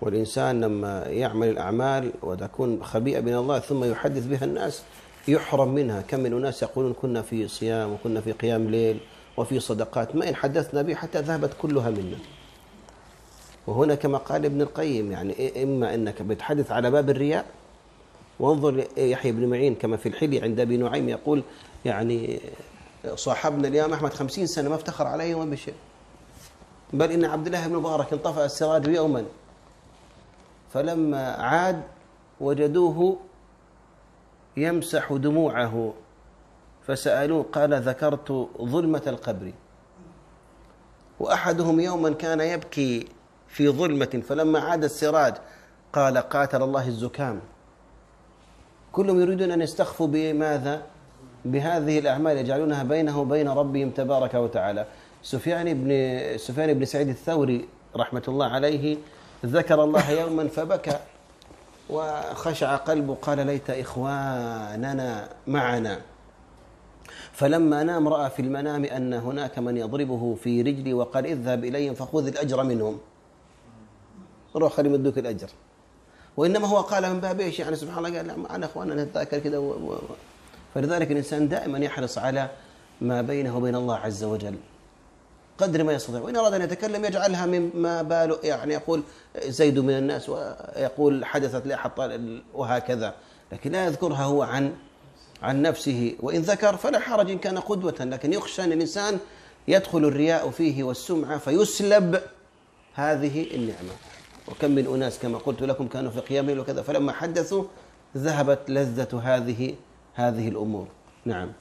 والإنسان لما يعمل الأعمال وتكون خبيئة من الله ثم يحدث بها الناس يحرم منها. كم من أناس يقولون كنا في صيام وكنا في قيام ليل وفي صدقات. ما إن حدثنا به حتى ذهبت كلها منا. وهنا كما قال ابن القيم يعني إما أنك بتحدث على باب الرياء وانظر يحيى بن معين كما في الحلي عند أبي نعيم يقول يعني صاحبنا الإمام أحمد خمسين سنة ما افتخر عليه يوما بشيء بل إن عبد الله بن مبارك انطفأ السراج يوما. فلما عاد وجدوه يمسح دموعه فسألوه قال ذكرت ظلمة القبر. وأحدهم يوما كان يبكي في ظلمة فلما عاد السراج قال قاتل الله الزكام. كلهم يريدون أن يستخفوا بماذا؟ بهذه الأعمال يجعلونها بينه وبين ربهم تبارك وتعالى. سفيان بن سفيان بن سعيد الثوري رحمة الله عليه ذكر الله يوما فبكى وخشع قلبه قال ليت إخواننا معنا. فلما نام رأى في المنام أن هناك من يضربه في رجلي وقال اذهب إليهم فخذ الأجر منهم. روح خليهم يدوك الأجر. وإنما هو قال من باب إيش؟ يعني سبحان الله قال أنا أخواننا نتذاكر كذا. فلذلك الإنسان دائما يحرص على ما بينه وبين الله عز وجل. قدر ما يستطيع. وإن أراد أن يتكلم يجعلها مما باله يعني يقول زيد من الناس ويقول حدثت لأحد وهكذا. لكن لا يذكرها هو عن عن نفسه. وإن ذكر فلا حرج إن كان قدوة. لكن يخشى أن الإنسان يدخل الرياء فيه والسمعة فيسلب هذه النعمة. وكم من أناس كما قلت لكم كانوا في قيام وكذا فلما حدثوا ذهبت لذة هذه هذه الأمور. نعم.